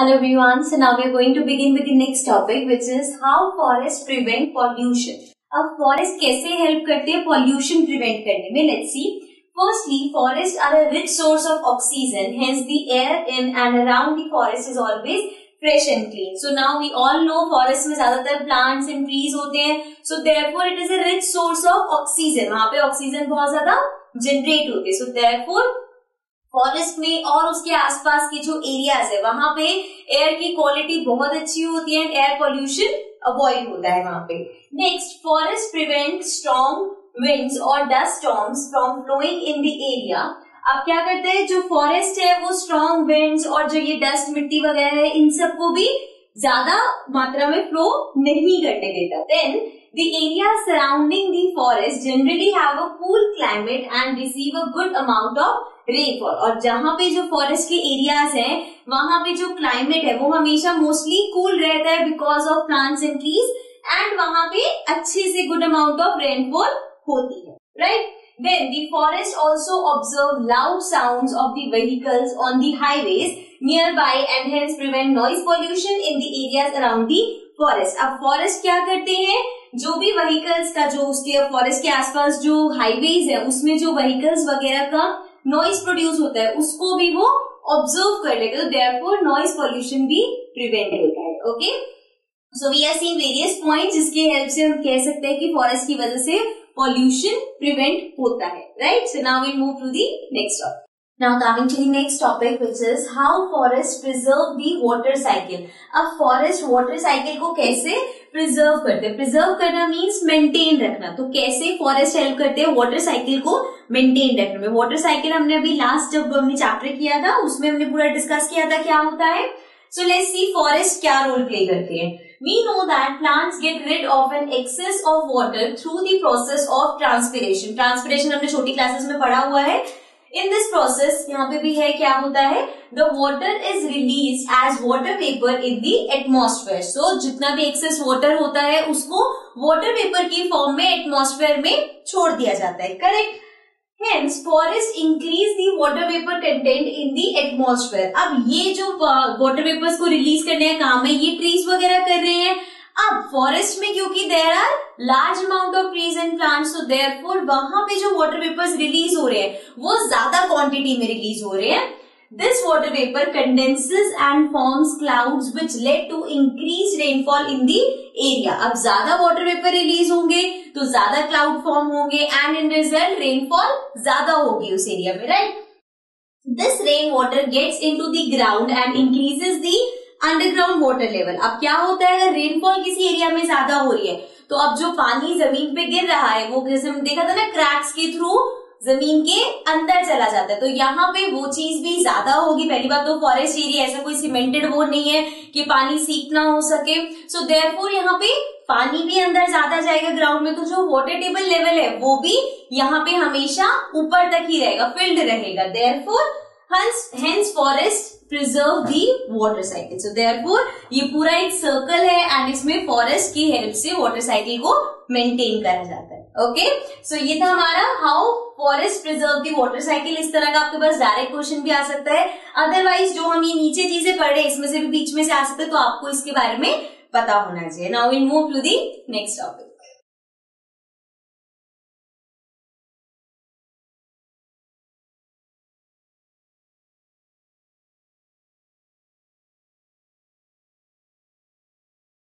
Hello everyone. So now we are going to begin with the next topic, which is how forests prevent pollution. अब forest कैसे help करते हैं pollution prevent करने में? Let's see. Firstly, forests are a rich source of oxygen. Hence, the air in and around the forest is always fresh and clean. So now we all know forest में ज़्यादातर plants and trees होते हैं. So therefore, it is a rich source of oxygen. वहाँ पे oxygen बहुत ज़्यादा generate होते हैं. So therefore, फॉरेस्ट में और उसके आसपास के जो एरियाज़ है, वहाँ पे एयर की क्वालिटी बहुत अच्छी होती है एयर पॉल्यूशन अवॉइड होता है वहाँ पे। Next forest prevent strong winds और dust storms from flowing in the area अब क्या करते हैं? जो फॉरेस्ट है, वो स्ट्रॉन्ग विंड्स और जो ये डस्ट मिट्टी वगैरह है, इन सबको भी ज़्यादा मात्रा में फ्लो नहीं करने देता। Then the area surrounding the forest generally have a cool climate and receive a good amount of rainfall और जहाँ पे जो फॉरेस्ट के एरियाज़ हैं, वहाँ पे जो क्लाइमेट है, वो हमेशा मोस्टली कूल रहता है because of plants and trees and वहाँ पे अच्छे से गुड अमाउंट ऑफ़ रेनफॉल होती है right Then the forest also observe loud sounds of the vehicles on the highways nearby and hence prevent noise pollution in the areas around the forest. अब forest क्या करते हैं? जो भी vehicles का जो उसके फॉरेस्ट के आसपास जो हाईवेज है, उसमें जो व्हीकल्स वगैरह का नॉइज़ प्रोड्यूस होता है, उसको भी वो ऑब्ज़र्व कर लेगा तो देयरफॉर नॉइज़ पॉल्यूशन भी प्रिवेंट होता है okay so we are seen various point जिसके हेल्प से हम कह सकते हैं कि फॉरेस्ट की वजह से पॉल्यूशन प्रिवेंट होता है right so now we move to the next topic Now, coming to the next topic, which is how forests preserve the water cycle. अब forest water cycle को कैसे प्रिजर्व करते प्रिजर्व करना मीन्स मेंटेन रखना। तो कैसे फॉरेस्ट हेल्प करते हैं? वाटर साइकिल को मेंटेन रखने में। वाटर साइकिल हमने अभी लास्ट जब हमने चैप्टर किया था, उसमें हमने पूरा डिस्कस किया था क्या होता है? सो लेट्स सी फॉरेस्ट क्या रोल प्ले करते हैं। We know that plants get rid of an excess of water through the process of transpiration transpiration हमने छोटी क्लासेस में पढ़ा हुआ है। इन दिस प्रोसेस यहाँ पे भी है क्या होता है? The water is release as water vapour in the atmosphere so जितना भी एक्सेस वॉटर होता है उसको वॉटर पेपर की फॉर्म में एटमोस्फेयर में छोड़ दिया जाता है correct Hence, forest increase the water vapor content in the atmosphere. अब ये जो वाटर वेपर्स को रिलीज़ करने का काम है ये ट्रीज वगैरह फॉरेस्ट में क्योंकि there are large amount of trees and plants तो देयर फोर वहाँ पे जो वाटर वेपर्स रिलीज़ हो रहे हैं, वो ज़्यादा क्वांटिटी में रिलीज़ हो रहे हैं। This water vapour condenses and forms clouds which lead to increase rainfall in the area अब ज़्यादा वाटर वेपर रिलीज़ होंगे तो ज़्यादा क्लाउड फॉर्म होंगे एंड इन रिज़ल्ट रेनफॉल ज़्यादा होगी उस एरिया में right this rain water gets into the ground and increases the underground water level अब क्या होता है रेनफॉल किसी एरिया में ज़्यादा हो रही है तो अब जो पानी ज़मीन पे गिर रहा है, वो जैसे देखा था ना क्रैक्स के थ्रू ज़मीन के अंदर चला जाता है। तो यहाँ पे वो चीज़ भी ज़्यादा होगी। पहली बात तो फॉरेस्ट एरिया ऐसा कोई सीमेंटेड वो नहीं है कि पानी सीख ना हो सके। सो देयरफॉर यहाँ पे पानी भी अंदर ज़्यादा जाएगा ग्राउंड में तो जो वाटर टेबल लेवल है, वो भी यहाँ पे हमेशा ऊपर तक ही रहेगा फिल्ड रहेगा। Therefore hence forest preserve the water cycle so therefore ये पूरा एक सर्कल है एंड इसमें फॉरेस्ट की हेल्प से वाटर साइकिल को मेंटेन करा जाता है। ओके सो ये था हमारा how forest preserve the water cycle इस तरह का आपके पास डायरेक्ट क्वेश्चन भी आ सकता है। अदरवाइज़ जो हम ये नीचे चीज़ें पढ़ इसमें से भी बीच में से आ सकते हैं तो आपको इसके बारे में पता होना चाहिए। Now we move to the next topic